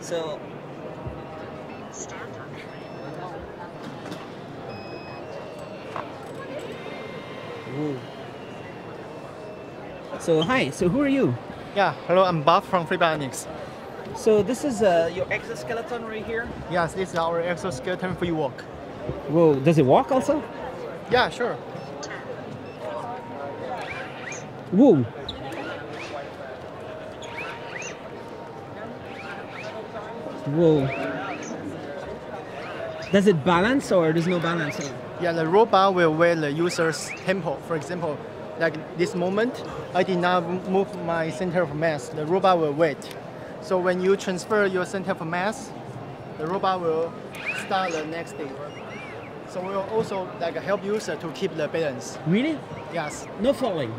So Ooh. So hi, so who are you? Yeah, hello, I'm Bob from Free Bionics. So this is uh, your exoskeleton right here? Yes, this is our exoskeleton for you walk. Whoa, does it walk also? Yeah, sure. Whoa. Whoa. Does it balance or there's no balancing? Yeah, the robot will wear the user's tempo. For example, like this moment, I did not move my center of mass. The robot will wait. So when you transfer your center of mass, the robot will start the next thing. So we will also like help user to keep the balance. Really? Yes, No falling.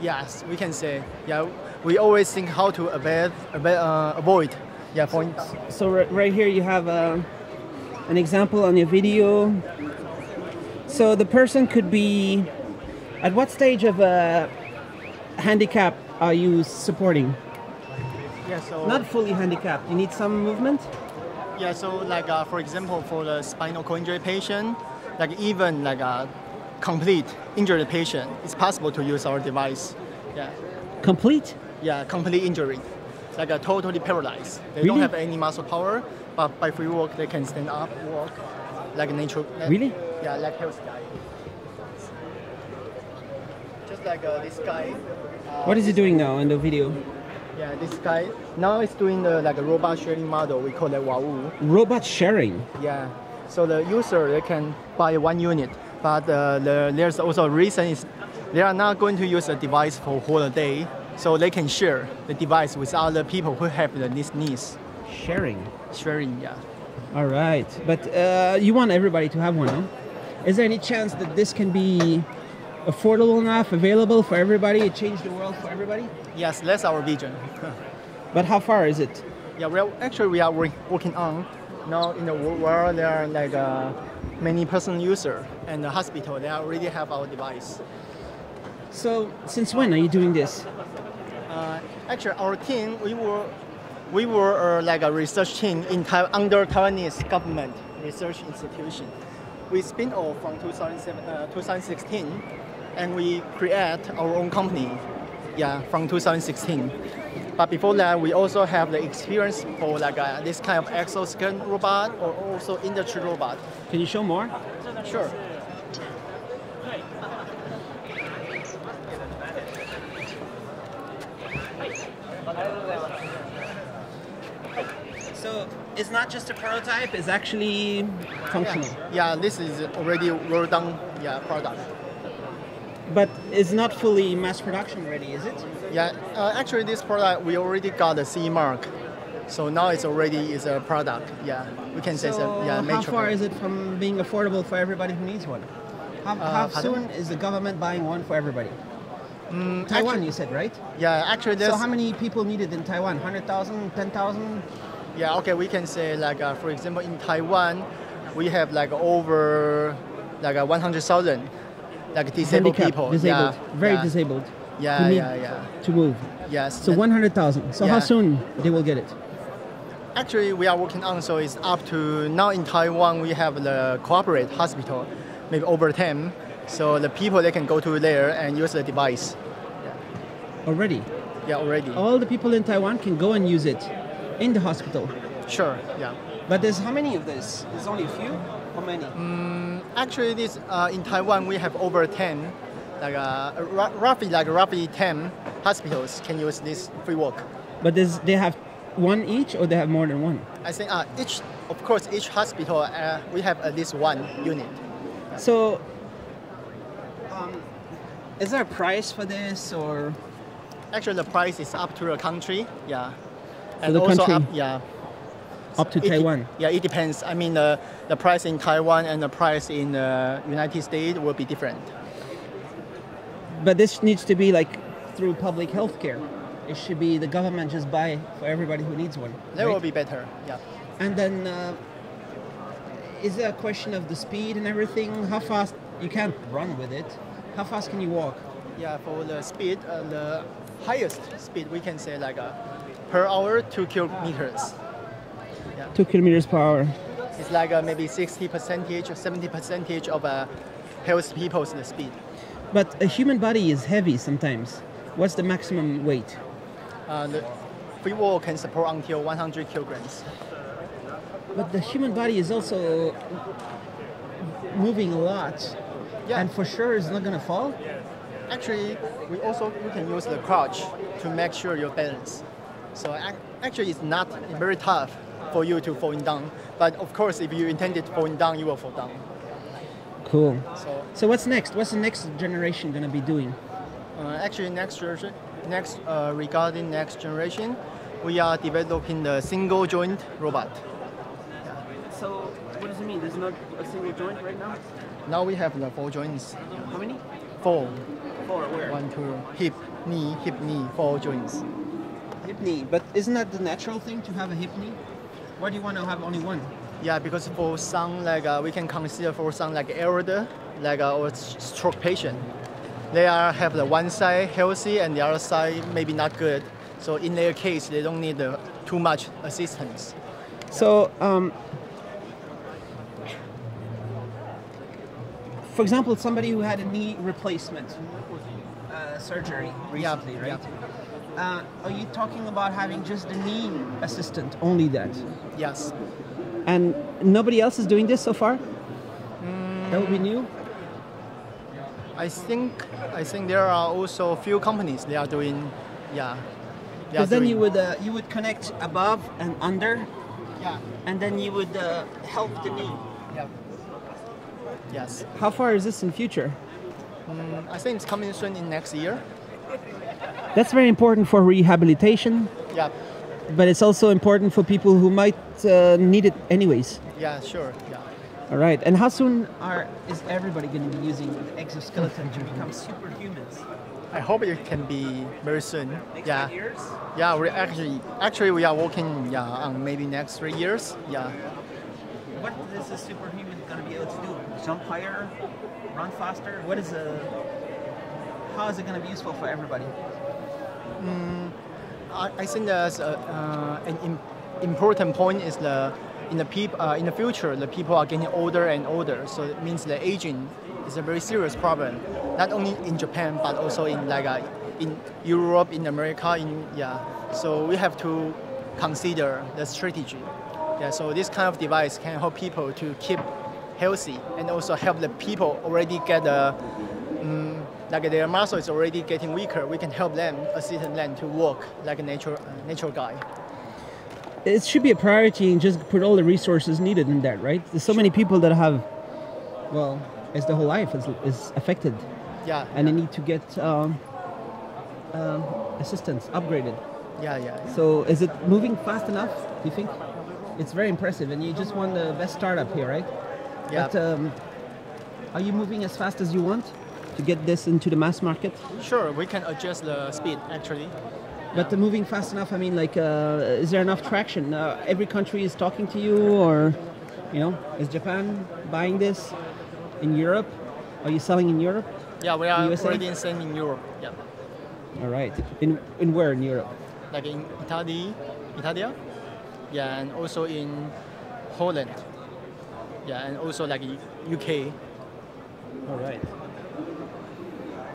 yes, we can say. Yeah, we always think how to avoid, avoid, uh, avoid. Yeah, point. So right, right here you have uh, an example on your video. So the person could be at what stage of a handicap are you supporting? Yeah, so Not fully handicapped. You need some movement. Yeah, so like uh, for example, for the spinal cord injury patient, like even like a complete injured patient, it's possible to use our device. Yeah, Complete. yeah, complete injury, like a totally paralyzed. They Really? don't have any muscle power, but by free walk they can stand up, walk, like nature. like- Really? Yeah, like health guy. Just like uh, this guy. Uh, What is he doing now in the video? Yeah, this guy now is doing the like a robot sharing model. We call it Wau. Robot sharing. Yeah. So the user they can buy one unit, but uh, the, there's also a reason is they are not going to use a device for whole day, so they can share the device with other people who have the, these needs. Sharing. Sharing, yeah. All right, but uh, you want everybody to have one, no? Is there any chance that this can be affordable enough, available for everybody, it change the world for everybody? Yes, that's our vision. But how far is it? yeah, well, actually we are work, working on now in the wo- world there are like uh, many person user and the hospital they already have our device. So, since when are you doing this? Actually, our team, we were, we were uh, like a research team in under Taiwanese government research institution. We spin off from 2007, uh, 2016, and we create our own company, yeah, from 2016. But before that, we also have the experience for like uh, this kind of exoskeleton robot or also industry robot. Can you show more? Sure. So, it's not just a prototype, it's actually functional. Yeah, this is already well done, yeah, product. But it's not fully mass production ready, is it? Yeah, uh, actually, this product we already got a CE mark, so now it's already is a product. Yeah, we can say So, so. Yeah, how far product. is it from being affordable for everybody who needs one? How, Uh, how soon is the government buying one for everybody? Taiwan, Mm, actually- you said, right? Yeah, actually, there's. So how many people need it in Taiwan? 100,000, 10,000? Yeah, okay, we can say like uh, for example in Taiwan, we have like over like uh, 100,000 like disabled Handicapped, people. disabled, yeah, very yeah, disabled. Yeah, yeah, yeah. To move. Yes. So that- 100,000. So how soon they will get it? Actually, we are working on so it's up to now in Taiwan we have the corporate hospital, maybe over 10. So the people they can go to there and use the device. Already. Yeah, already. All the people in Taiwan can go and use it in the hospital. Sure. Yeah. But there's how many of this? There's only a few? How many? Mm. Actually, this uh, in Taiwan we have over 10, like uh, roughly like roughly 10 hospitals can use this free walk. But there's, they have one each or they have more than one? I think uh, each, of course, each hospital uh, we have at least one unit. So, um, is there a price for this or? Actually, the price is up to the country. Yeah. The also country? up, yeah. Up to It de- Taiwan. Yeah, it depends. I mean, the the price in Taiwan and the price in the United States will be different. But this needs to be like through public health care. It should be the government just buy for everybody who needs one. That right? will be better. Yeah. And then, uh, is there a question of the speed and everything? How fast you can't run with it? How fast can you walk? Yeah, for the speed, uh, the highest speed we can say like uh, per hour two kilometers. Yeah. Two kilometers per hour. It's like uh, maybe 60 percentage or 70 percentage of uh, healthy people's speed. But a human body is heavy sometimes. What's the maximum weight? Uh, the free walk can support until 100 kilograms. But the human body is also moving a lot, Yeah. and for sure it's not gonna fall. Actually, we also you can use the crouch to make sure your balance. So actually, it's not very tough for you to falling down. But of course, if you intended falling down, you will fall down. Cool. So So what's next? What's the next generation gonna be doing? uh, actually, next generation, next uh, regarding next generation, we are developing the single joint robot. So what does it mean? There's not a single joint right now. Now we have the four joints. How many? Four. Four. Where? One, two, hip, knee, hip, knee, four joints. Hip knee. But isn't that the natural thing to have a hip knee? Why do you want to have only one? Yeah, because for some like uh, we can consider for some like elder, like uh, or stroke patient, they are have the one side healthy and the other side maybe not good. So in their case, they don't need uh, too much assistance. So, um, for example, somebody who had a knee replacement uh, surgery recently, yeah. right? Uh, are you talking about having just the knee assistant, only that? Yes. And nobody else is doing this so far? That would be new? I think I think there are also a few companies they are doing, yeah. Because then doing- you would uh, you would connect above and under, yeah and then you would uh, help the knee. yeah. Yes, How far is this in future? I think it's coming soon in next year. That's very important for rehabilitation, Yeah, but it's also important for people who might uh, need it anyways. yeah, sure, yeah. All right. And how soon are is everybody going to be using the exoskeleton to become superhumans? I hope it can be very soon. Next yeah. years? Yeah, we actually actually we are working yeah on maybe next three years. Yeah. What is a superhuman going to be able to do? Jump higher, run faster? What is a how is it going to be useful for everybody? I, I think there's a, uh, an im- important point is the in the peop, uh, in the future the people are getting older and older, so it means the aging is a very serious problem, not only in Japan but also in like uh, in Europe, in America, in yeah. So we have to consider the strategy. Yeah. So this kind of device can help people to keep healthy and also help the people already get a mm, like their muscle is already getting weaker, we can help them, assist them to walk like a natural, uh, natural guy. It should be a priority and just put all the resources needed in that, right? There's so many people that have, well, as the whole life is, is affected, Yeah, and they need to get um, um, assistance upgraded. yeah, yeah. yeah. So is it moving fast enough? Do you think? It's very impressive, and you just won the best startup here, right? Yeah. But um, are you moving as fast as you want to get this into the mass market? Sure, we can adjust the speed actually. But the moving fast enough, I mean, like, uh, is there enough traction? Uh, every country is talking to you, or, you know, is Japan buying this in Europe? Are you selling in Europe? Yeah, we are USA? already selling in Europe. Yeah, All right. In in where in Europe? like in Italy, Italia. Yeah, and also in Holland. Yeah, and also like UK. All right.